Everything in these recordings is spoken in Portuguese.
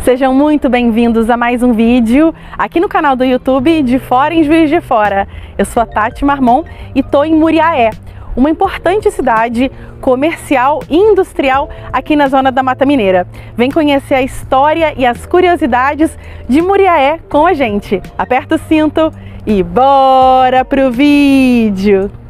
Sejam muito bem-vindos a mais um vídeo aqui no canal do YouTube de Fora em Juiz de Fora. Eu sou a Tati Marmon e estou em Muriaé, uma importante cidade comercial e industrial aqui na zona da Mata Mineira. Vem conhecer a história e as curiosidades de Muriaé com a gente. Aperta o cinto e bora pro vídeo!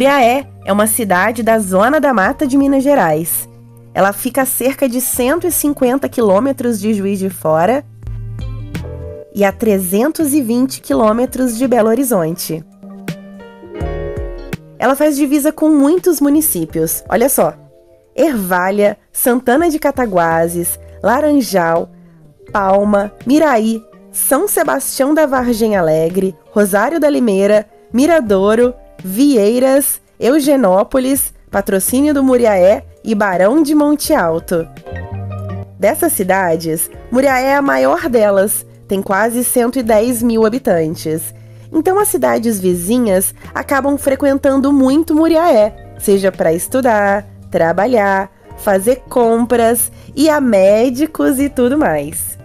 Muriaé é uma cidade da Zona da Mata de Minas Gerais. Ela fica a cerca de 150 quilômetros de Juiz de Fora e a 320 quilômetros de Belo Horizonte. Ela faz divisa com muitos municípios. Olha só: Ervalha, Santana de Cataguases, Laranjal, Palma, Miraí, São Sebastião da Vargem Alegre, Rosário da Limeira, Miradouro, Vieiras, Eugenópolis, Patrocínio do Muriaé e Barão de Monte Alto. Dessas cidades, Muriaé é a maior delas, tem quase 110 mil habitantes. Então as cidades vizinhas acabam frequentando muito Muriaé, seja para estudar, trabalhar, fazer compras, ir a médicos e tudo mais.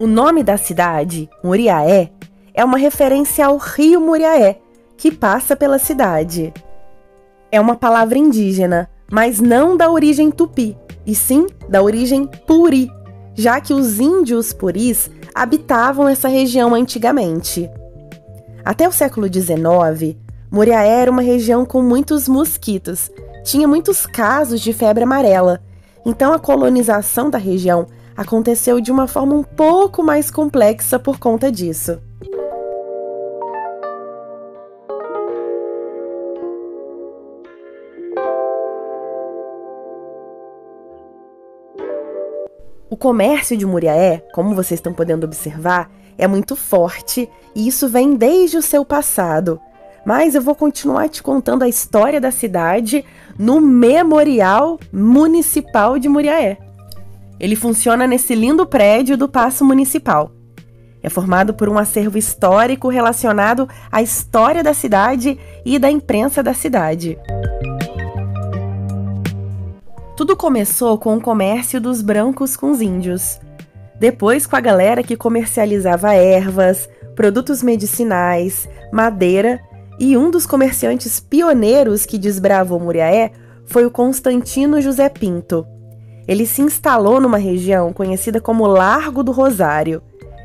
O nome da cidade, Muriaé, é uma referência ao rio Muriaé, que passa pela cidade. É uma palavra indígena, mas não da origem tupi, e sim da origem puri, já que os índios puris habitavam essa região antigamente. Até o século XIX, Muriaé era uma região com muitos mosquitos, tinha muitos casos de febre amarela, então a colonização da região aconteceu de uma forma um pouco mais complexa por conta disso. O comércio de Muriaé, como vocês estão podendo observar, é muito forte e isso vem desde o seu passado. Mas eu vou continuar te contando a história da cidade no Memorial Municipal de Muriaé. Ele funciona nesse lindo prédio do Paço Municipal. É formado por um acervo histórico relacionado à história da cidade e da imprensa da cidade. Tudo começou com o comércio dos brancos com os índios. Depois, com a galera que comercializava ervas, produtos medicinais, madeira, e um dos comerciantes pioneiros que desbravou Muriaé foi o Constantino José Pinto. Ele se instalou numa região conhecida como Largo do Rosário,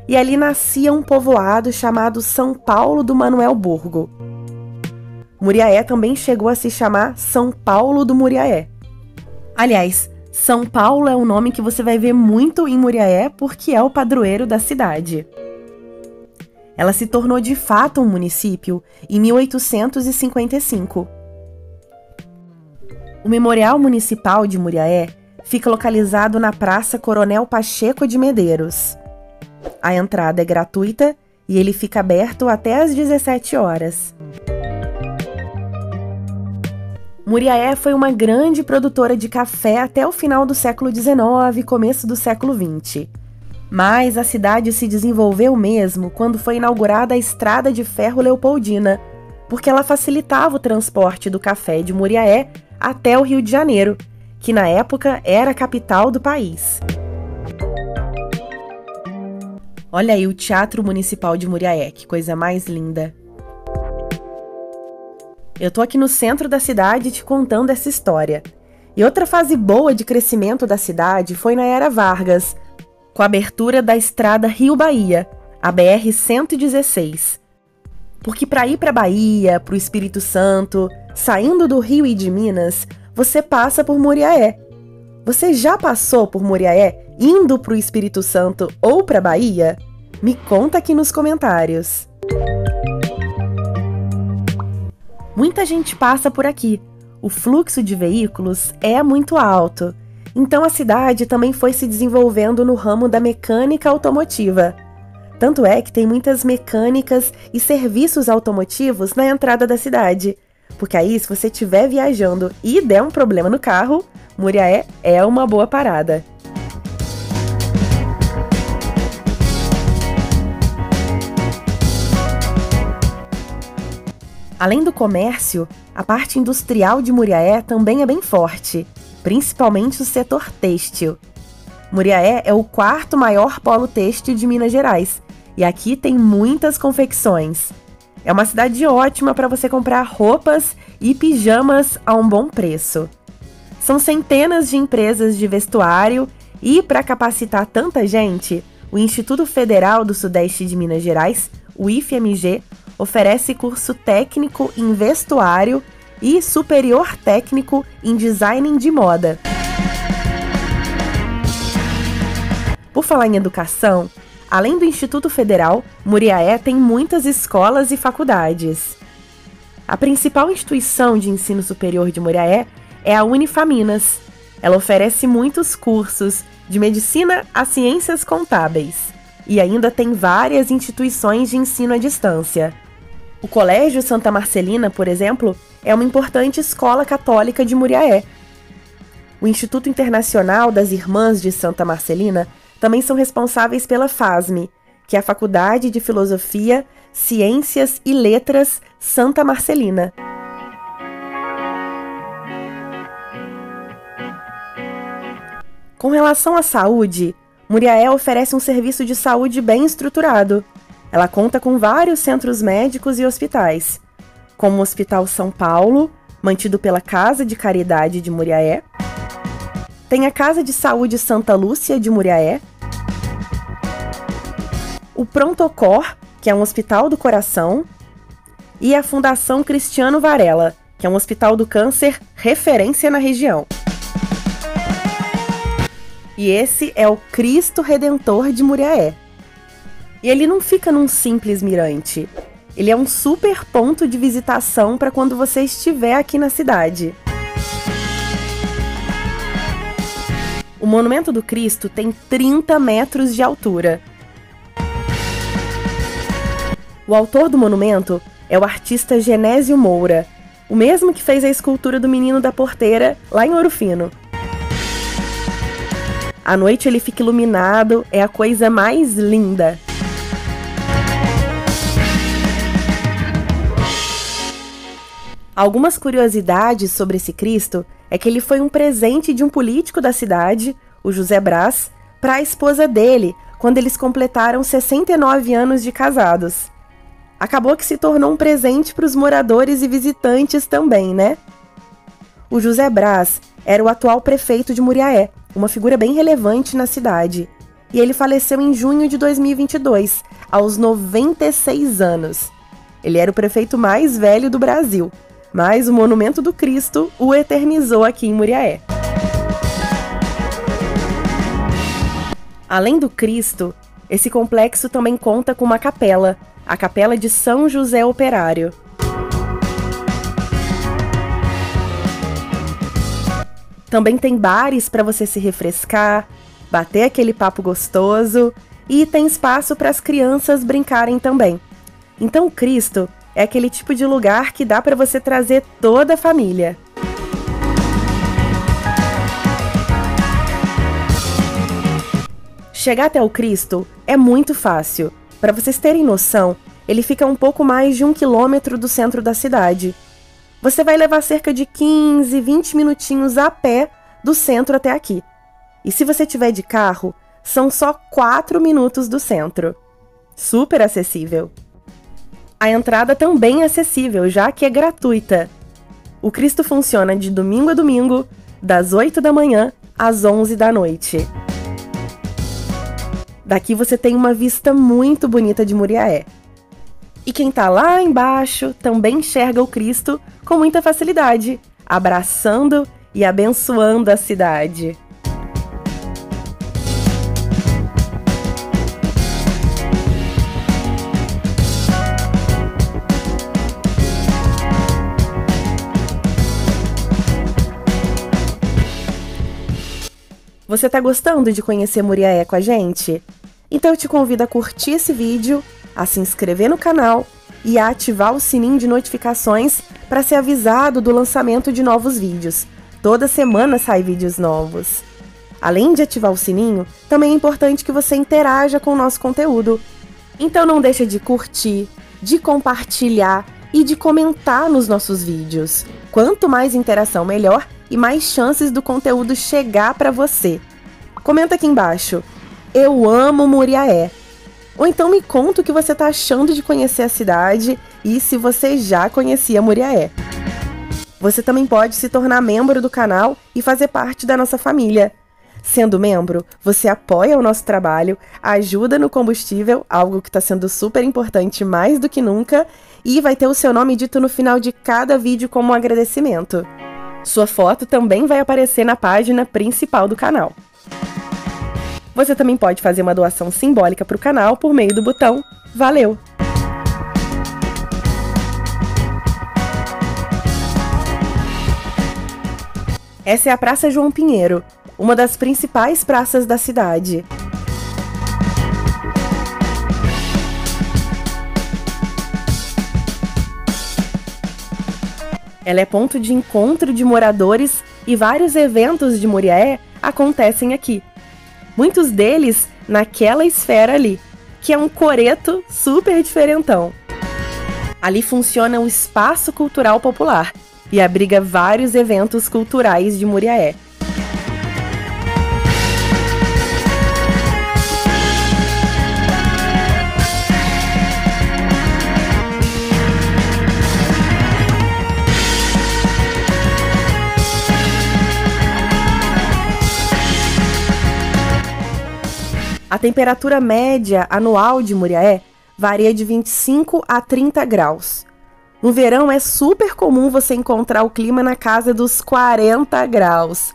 e ali nascia um povoado chamado São Paulo do Manuel Burgo. Muriaé também chegou a se chamar São Paulo do Muriaé. Aliás, São Paulo é um nome que você vai ver muito em Muriaé porque é o padroeiro da cidade. Ela se tornou de fato um município em 1855. O Memorial Municipal de Muriaé fica localizado na Praça Coronel Pacheco de Medeiros. A entrada é gratuita e ele fica aberto até às 17 horas. Muriaé foi uma grande produtora de café até o final do século XIX e começo do século XX. Mas a cidade se desenvolveu mesmo quando foi inaugurada a Estrada de Ferro Leopoldina, porque ela facilitava o transporte do café de Muriaé até o Rio de Janeiro que na época era a capital do país. Olha aí o Teatro Municipal de Muriaé, que coisa mais linda. Eu tô aqui no centro da cidade te contando essa história. E outra fase boa de crescimento da cidade foi na era Vargas, com a abertura da estrada Rio-Bahia, a BR-116. Porque para ir para Bahia, para o Espírito Santo, Saindo do Rio e de Minas, você passa por Muriaé. Você já passou por Muriaé indo para o Espírito Santo ou para Bahia? Me conta aqui nos comentários. Muita gente passa por aqui. O fluxo de veículos é muito alto. Então a cidade também foi se desenvolvendo no ramo da mecânica automotiva. Tanto é que tem muitas mecânicas e serviços automotivos na entrada da cidade. Porque aí, se você estiver viajando e der um problema no carro, Muriaé é uma boa parada. Além do comércio, a parte industrial de Muriaé também é bem forte, principalmente o setor têxtil. Muriaé é o quarto maior polo têxtil de Minas Gerais e aqui tem muitas confecções. É uma cidade ótima para você comprar roupas e pijamas a um bom preço. São centenas de empresas de vestuário e, para capacitar tanta gente, o Instituto Federal do Sudeste de Minas Gerais, o IFMG, oferece curso técnico em vestuário e superior técnico em design de moda. Por falar em educação, Além do Instituto Federal, Muriaé tem muitas escolas e faculdades. A principal instituição de ensino superior de Muriaé é a Unifaminas. Ela oferece muitos cursos, de medicina a ciências contábeis, e ainda tem várias instituições de ensino à distância. O Colégio Santa Marcelina, por exemplo, é uma importante escola católica de Muriaé. O Instituto Internacional das Irmãs de Santa Marcelina também são responsáveis pela FASME, que é a Faculdade de Filosofia, Ciências e Letras Santa Marcelina. Com relação à saúde, Muriaé oferece um serviço de saúde bem estruturado. Ela conta com vários centros médicos e hospitais, como o Hospital São Paulo, mantido pela Casa de Caridade de Muriaé, tem a Casa de Saúde Santa Lúcia de Muriaé, o Prontocor, que é um hospital do coração, e a Fundação Cristiano Varela, que é um hospital do câncer referência na região. E esse é o Cristo Redentor de Muriaé. E ele não fica num simples mirante. Ele é um super ponto de visitação para quando você estiver aqui na cidade. O Monumento do Cristo tem 30 metros de altura. O autor do monumento é o artista Genésio Moura, o mesmo que fez a escultura do Menino da Porteira lá em Ouro Fino. À noite ele fica iluminado, é a coisa mais linda. Algumas curiosidades sobre esse Cristo é que ele foi um presente de um político da cidade, o José Brás, para a esposa dele, quando eles completaram 69 anos de casados. Acabou que se tornou um presente para os moradores e visitantes também, né? O José Brás era o atual prefeito de Muriaé, uma figura bem relevante na cidade. E ele faleceu em junho de 2022, aos 96 anos. Ele era o prefeito mais velho do Brasil mas o Monumento do Cristo o eternizou aqui em Muriaé. Além do Cristo, esse complexo também conta com uma capela, a Capela de São José Operário. Também tem bares para você se refrescar, bater aquele papo gostoso e tem espaço para as crianças brincarem também. Então, Cristo é aquele tipo de lugar que dá para você trazer toda a família. Chegar até o Cristo é muito fácil. Para vocês terem noção, ele fica um pouco mais de um quilômetro do centro da cidade. Você vai levar cerca de 15, 20 minutinhos a pé do centro até aqui. E se você tiver de carro, são só 4 minutos do centro. Super acessível. A entrada também é acessível, já que é gratuita. O Cristo funciona de domingo a domingo, das 8 da manhã às 11 da noite. Daqui você tem uma vista muito bonita de Muriaé. E quem tá lá embaixo também enxerga o Cristo com muita facilidade, abraçando e abençoando a cidade. Você tá gostando de conhecer Muriaé com a gente? Então eu te convido a curtir esse vídeo, a se inscrever no canal e a ativar o sininho de notificações para ser avisado do lançamento de novos vídeos. Toda semana sai vídeos novos. Além de ativar o sininho, também é importante que você interaja com o nosso conteúdo. Então não deixa de curtir, de compartilhar e de comentar nos nossos vídeos. Quanto mais interação, melhor e mais chances do conteúdo chegar para você. Comenta aqui embaixo. Eu amo Muriaé. Ou então me conta o que você está achando de conhecer a cidade e se você já conhecia Muriaé. Você também pode se tornar membro do canal e fazer parte da nossa família. Sendo membro, você apoia o nosso trabalho, ajuda no combustível, algo que está sendo super importante mais do que nunca, e vai ter o seu nome dito no final de cada vídeo como um agradecimento. Sua foto também vai aparecer na página principal do canal. Você também pode fazer uma doação simbólica para o canal por meio do botão Valeu! Essa é a Praça João Pinheiro, uma das principais praças da cidade. Ela é ponto de encontro de moradores e vários eventos de Muriaé acontecem aqui. Muitos deles naquela esfera ali, que é um coreto super diferentão. Ali funciona o Espaço Cultural Popular e abriga vários eventos culturais de Muriaé. Temperatura média anual de Muriaé varia de 25 a 30 graus. No verão é super comum você encontrar o clima na casa dos 40 graus.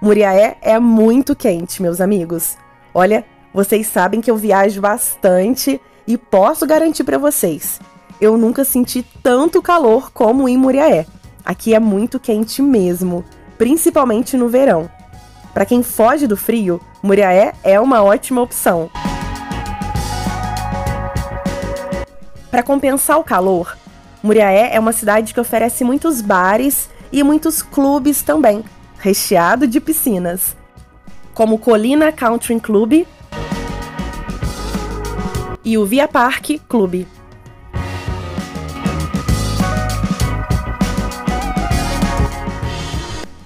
Muriaé é muito quente, meus amigos. Olha, vocês sabem que eu viajo bastante e posso garantir para vocês, eu nunca senti tanto calor como em Muriaé. Aqui é muito quente mesmo, principalmente no verão. Para quem foge do frio, Muriaé é uma ótima opção. Para compensar o calor, Muriaé é uma cidade que oferece muitos bares e muitos clubes também, recheado de piscinas, como Colina Country Club e o Via Park Clube.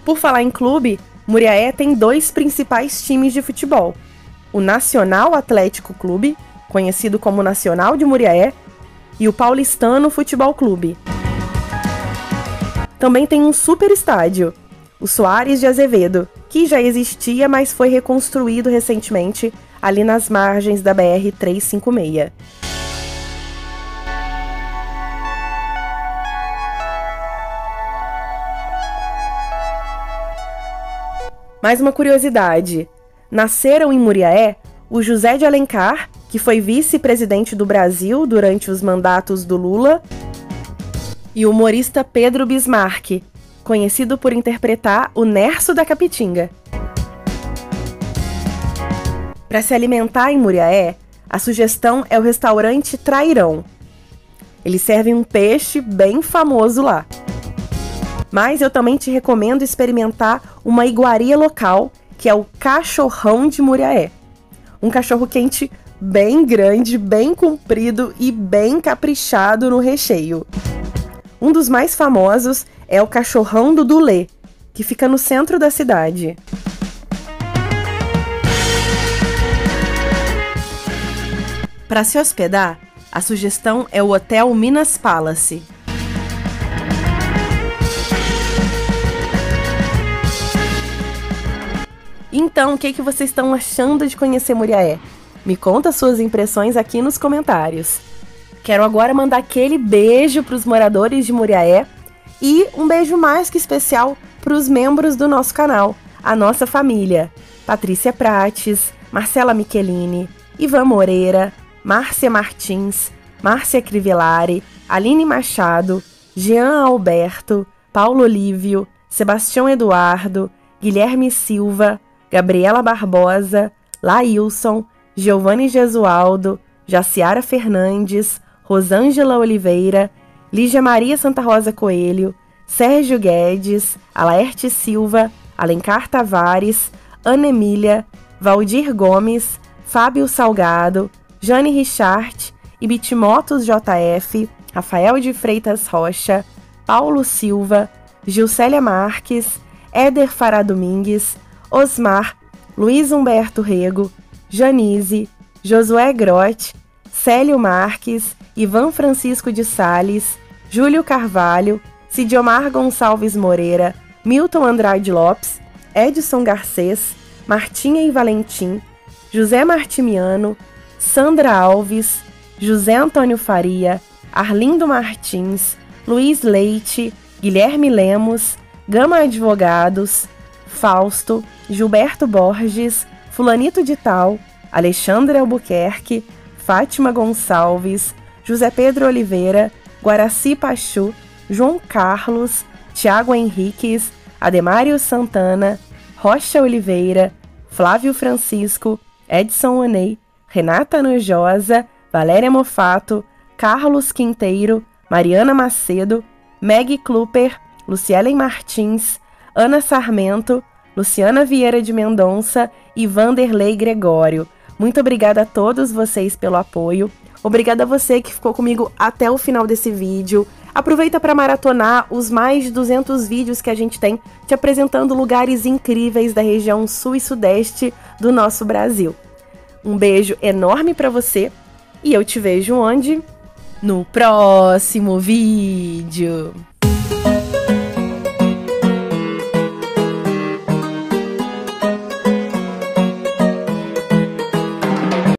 Por falar em clube, Muriaé tem dois principais times de futebol: o Nacional Atlético Clube, conhecido como Nacional de Muriaé, e o Paulistano Futebol Clube. Também tem um super estádio, o Soares de Azevedo, que já existia, mas foi reconstruído recentemente ali nas margens da BR 356. Mais uma curiosidade: nasceram em Muriaé o José de Alencar, que foi vice-presidente do Brasil durante os mandatos do Lula, e o humorista Pedro Bismarck, conhecido por interpretar o Nerso da Capitinga. Para se alimentar em Muriaé, a sugestão é o restaurante Trairão. Eles servem um peixe bem famoso lá. Mas eu também te recomendo experimentar uma iguaria local, que é o cachorrão de Muriaé. Um cachorro quente bem grande, bem comprido e bem caprichado no recheio. Um dos mais famosos é o cachorrão do Dulé, que fica no centro da cidade. Para se hospedar, a sugestão é o Hotel Minas Palace. Então, o que, que vocês estão achando de conhecer Muriaé? Me conta suas impressões aqui nos comentários. Quero agora mandar aquele beijo para os moradores de Muriaé e um beijo mais que especial para os membros do nosso canal, a nossa família: Patrícia Prates, Marcela Michelini, Ivan Moreira, Márcia Martins, Márcia Crivellari, Aline Machado, Jean Alberto, Paulo Olívio, Sebastião Eduardo, Guilherme Silva, Gabriela Barbosa, Laílson, Giovanni Gesualdo, Jaciara Fernandes, Rosângela Oliveira, Lígia Maria Santa Rosa Coelho, Sérgio Guedes, Alaerte Silva, Alencar Tavares, Ana Emília, Valdir Gomes, Fábio Salgado, Jane Richard, Ibitimotos JF, Rafael de Freitas Rocha, Paulo Silva, Gilcélia Marques, Éder Fará Domingues, Osmar, Luiz Humberto Rego, Janise, Josué Grotti, Célio Marques, Ivan Francisco de Sales, Júlio Carvalho, Sidiomar Gonçalves Moreira, Milton Andrade Lopes, Edson Garcês, Martinha e Valentim, José Martimiano, Sandra Alves, José Antônio Faria, Arlindo Martins, Luiz Leite, Guilherme Lemos, Gama Advogados, Fausto, Gilberto Borges, Fulanito de Tal, Alexandre Albuquerque, Fátima Gonçalves, José Pedro Oliveira, Guaraci Pachu, João Carlos, Tiago Henriques, Ademário Santana, Rocha Oliveira, Flávio Francisco, Edson Onei, Renata Nojosa, Valéria Mofato, Carlos Quinteiro, Mariana Macedo, Meg Kluper, Lucielen Martins, Ana Sarmento, Luciana Vieira de Mendonça e Vanderlei Gregório. Muito obrigada a todos vocês pelo apoio. Obrigada a você que ficou comigo até o final desse vídeo. Aproveita para maratonar os mais de 200 vídeos que a gente tem te apresentando lugares incríveis da região sul e sudeste do nosso Brasil. Um beijo enorme para você e eu te vejo onde? No próximo vídeo.